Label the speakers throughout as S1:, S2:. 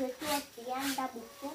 S1: chấm sữa chua tí ăn đau bụng phúc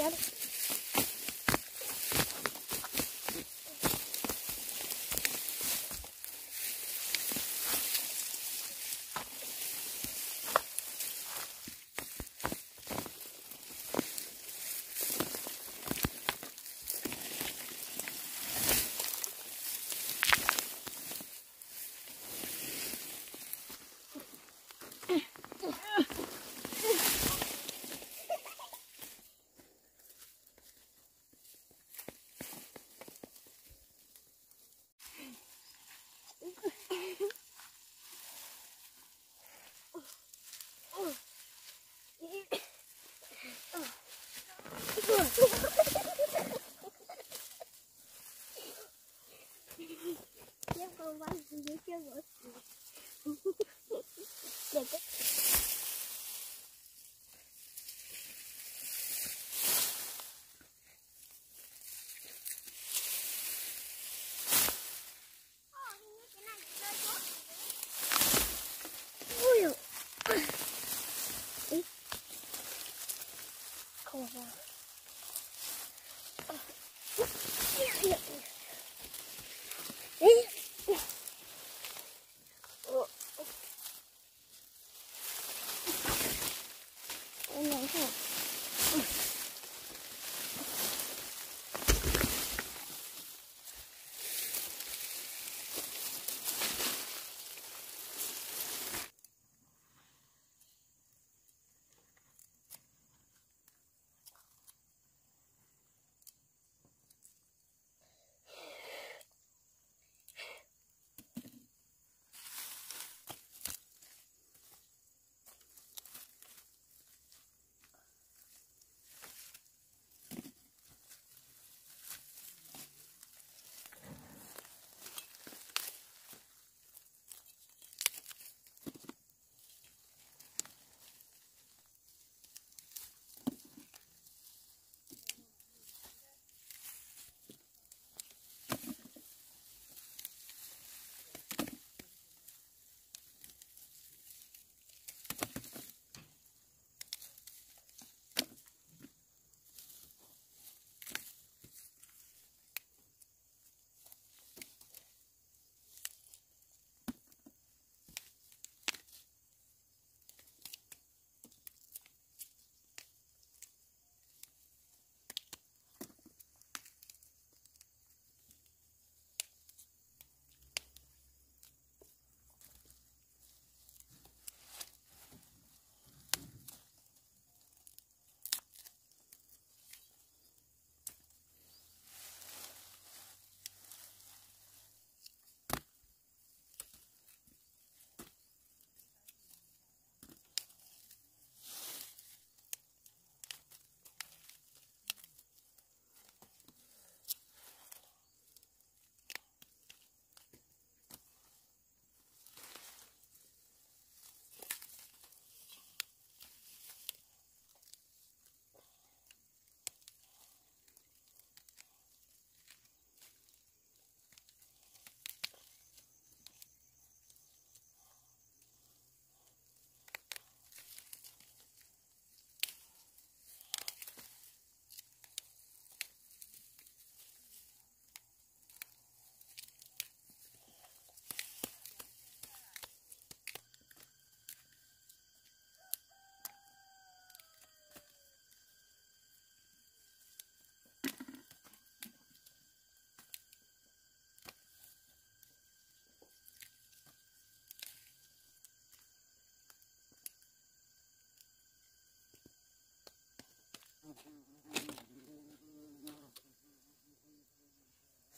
S1: Con 哼嗯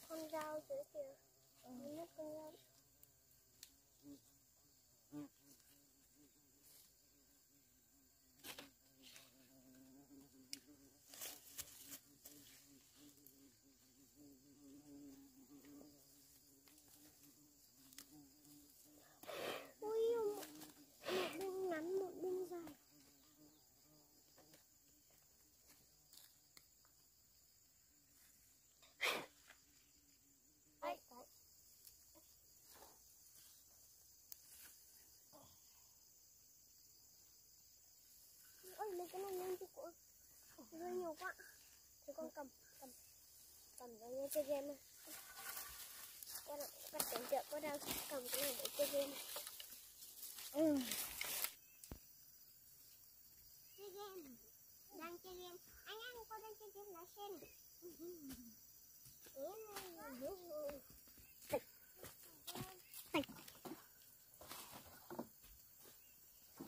S1: con dao dưới kìa. Nhất con dao Ui, một, một bên ngắn, một bên dài. Đấy, đấy. Ôi, lấy cái này lên cho cô. Rơi nhiều quá. Thế con cầm, cầm, cầm ra nha chơi game này. Con bắt cảnh trợ con đang cầm cái này để chơi game. này Ừ. Chơi game. Đang chơi game. Anh anh con đang chơi game lá sen.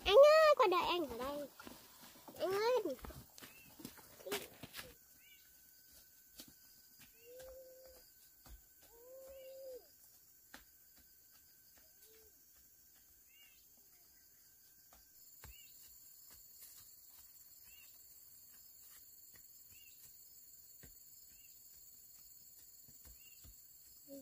S1: Anh ơi, con đợi anh ở đây.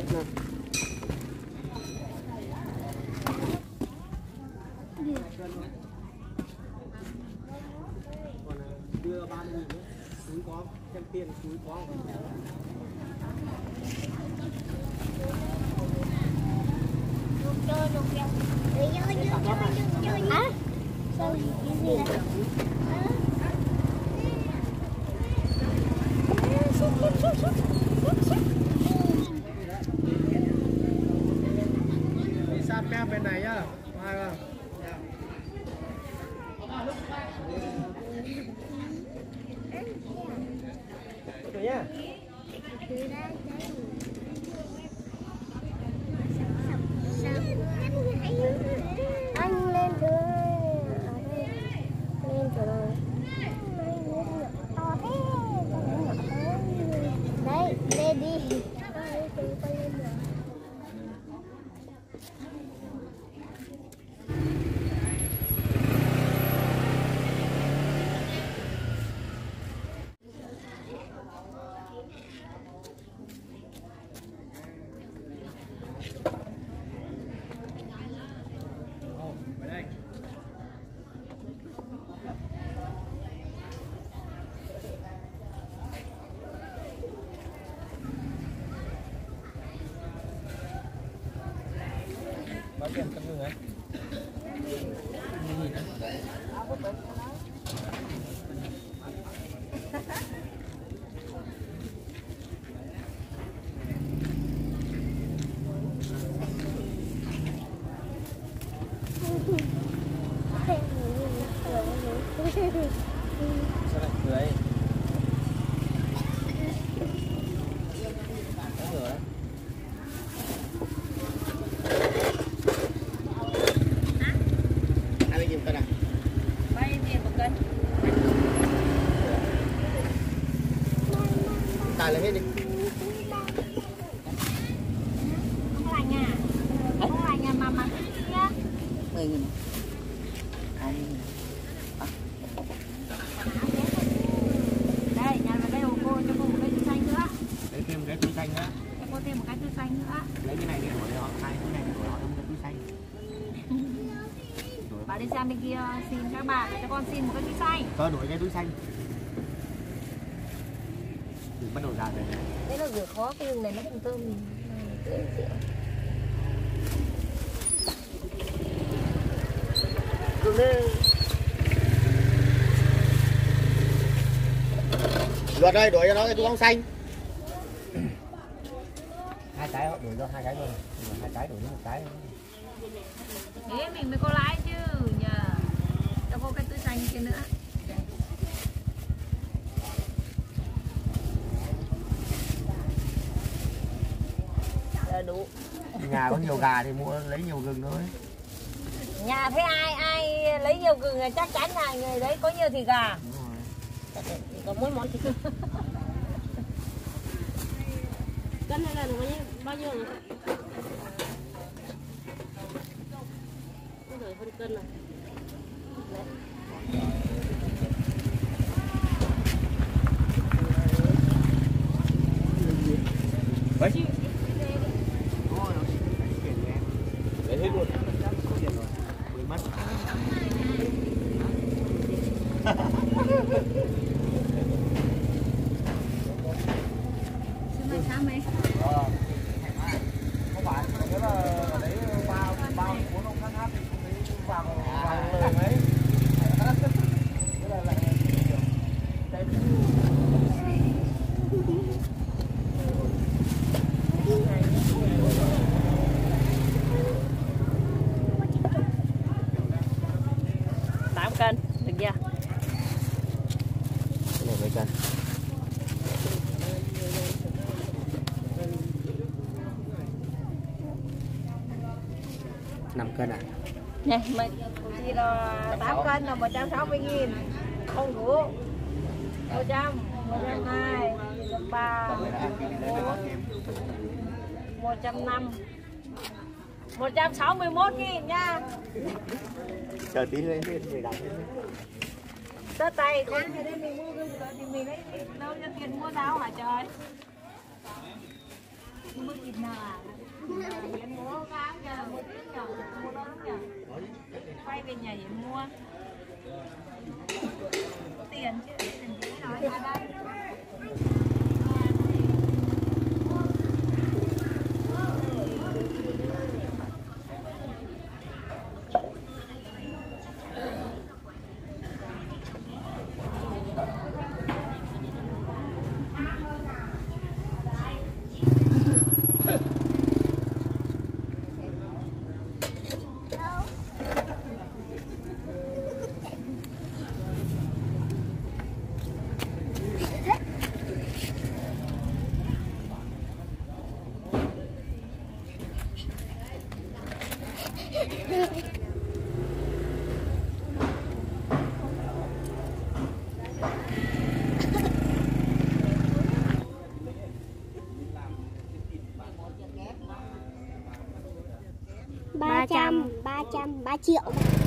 S1: nè à,
S2: đưa ba mươi nghìn nữa. Túi có thêm tiền túi có.
S1: Cái
S2: này
S3: mình muốn rửa nữa. Đi kia xin các bạn cho con xin một cái túi xanh.
S4: Có đổi cái túi xanh. Thì bắt đầu ra rồi
S3: thế nó rửa khó cái đường này nó thơm tưới rửa
S4: Cường đi Luật đây đổi cho nó cái túi bóng xanh. Hai cái họ đổi cho hai cái thôi hai cái đổi cho một cái.
S3: Thế mình mới có lãi chứ nhờ cho cô cái túi xanh kia nữa. Giờ đủ
S4: nhà có nhiều gà thì mua lấy nhiều gừng thôi.
S3: Nhà thế ai ai lấy nhiều gừng là chắc chắn là người đấy có nhiều thịt gà.
S4: Đúng rồi.
S3: chỉ có mỗi món thịt
S5: cân hay là nó bao nhiêu bao nhiêu? Rồi phân cân rồi
S4: Đấy. Thôi, nó chỉ phải chuyển cho em. Lấy hết luôn. Không tiền rồi. Quên mất. Ờ. Không phải, nếu là ở đấy ba ba bốn ông khác hát thì không thấy vào vào lời mấy. Thế là lại kiểu
S3: tám cân được chưa
S4: Cái này mấy cân? năm cân à?
S3: Này, mình chỉ là 8 cân là 160 nghìn. Không đủ. 100, 120, 130, 150 161 nghìn nha.
S4: Chờ tí lên trên người đọc
S3: Tớ tay thế mình mua gừng rồi thì mình lấy đâu cho tiền mua rau hả trời? Mua thịt nào à? Mua cá giờ mua tiếng nhờ mua đó đúng nhờ Quay về nhà để mua. Có tiền chứ tiền gì nói ra đây
S5: ba trăm ba trăm ba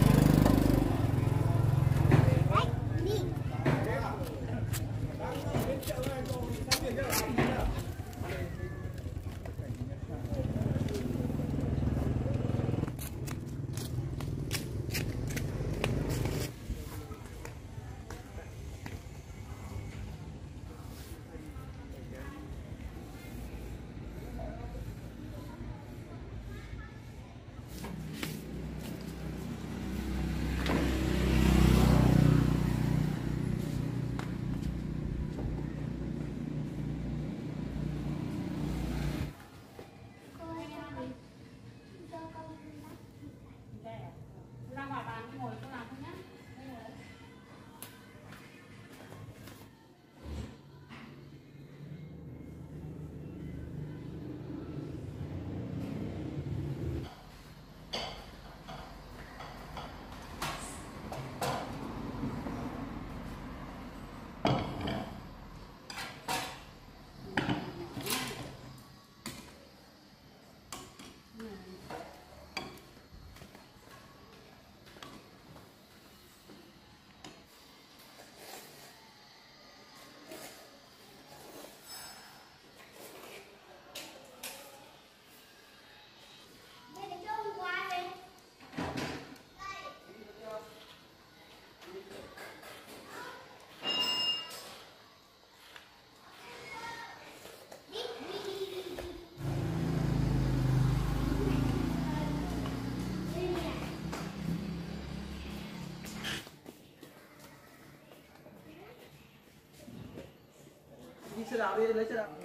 S6: 对，来这儿。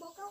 S6: Bộ
S1: câu.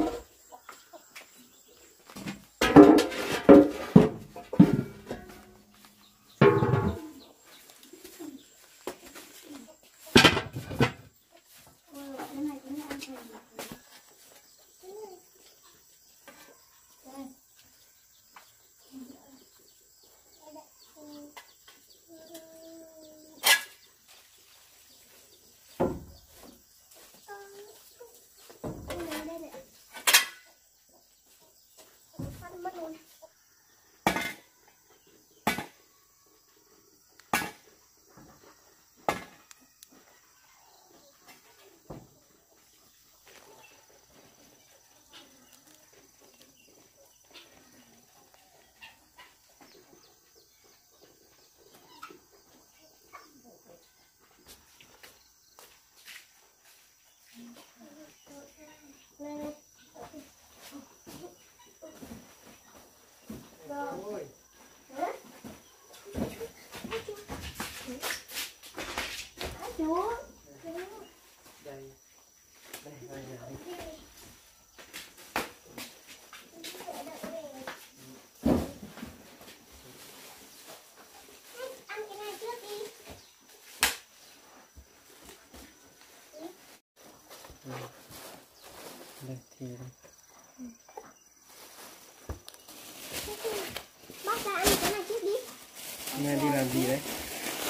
S1: Thì đây.
S6: bác ra ăn cái này trước đi
S1: Nghe đi làm gì đấy?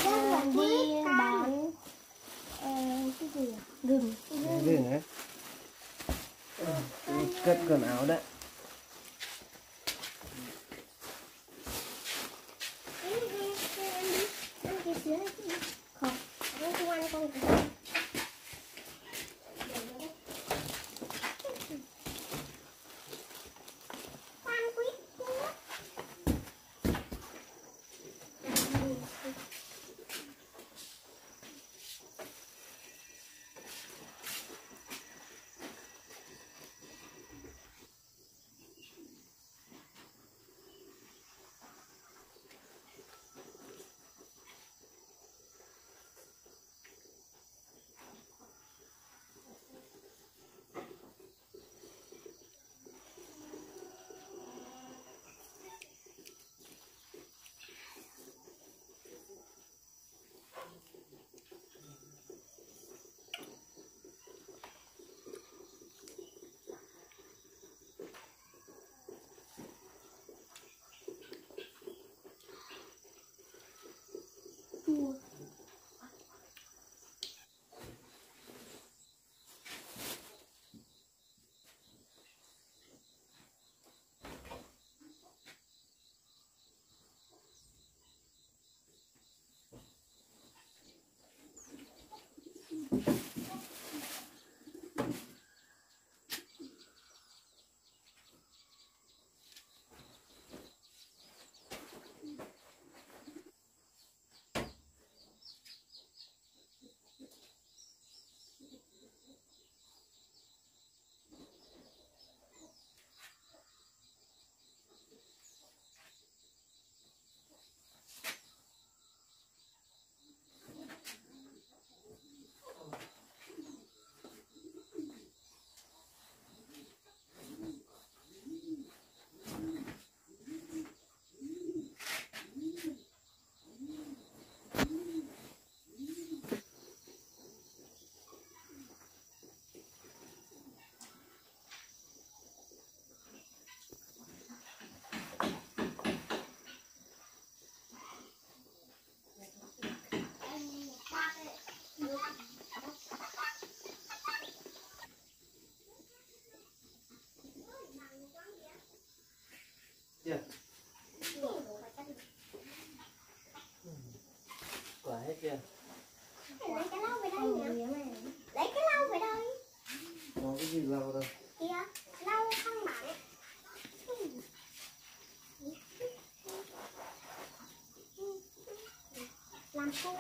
S6: Ờ, đi bán ờ, cái gì gừng
S1: Gừng ấy. Cất quần áo đấy.
S6: Làm khô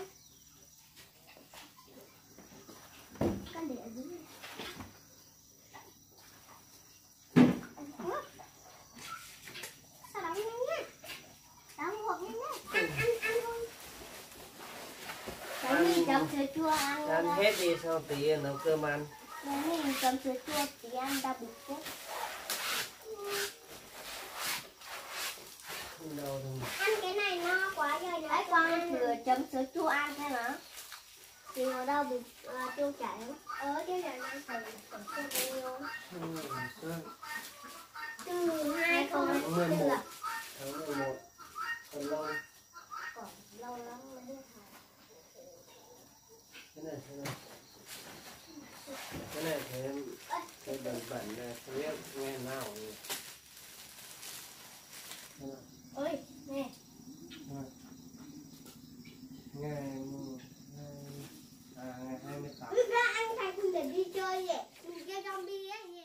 S6: con để ở dưới sao đóng nhanh nhá đóng hộp nhanh nhá ăn ăn ăn thôi cái gì chọc chua chua ăn
S1: Ăn hết đi sau tí nấu cơm ăn. cái mình cầm sữa chua tí ăn đau bụng chết Ăn cái này Đấy con vừa chấm sữa chua ăn thế hả? Thì ở đâu bị uh, tiêu chảy? Ờ tiêu chảy mang thử Còn chưa bao nhiêu Từ 12
S2: con. từ.
S1: 11
S2: Tháng 11 Còn lâu
S1: Còn lâu lắm mới đi học
S2: Cái này cái này. Cái này thì em cái bẩn bẩn này không biết nghe nào ơi
S1: nghe
S2: ngày ngày, ngày 28 Lúc
S1: đó anh phải cùng để đi chơi vậy Cùng chơi zombie ấy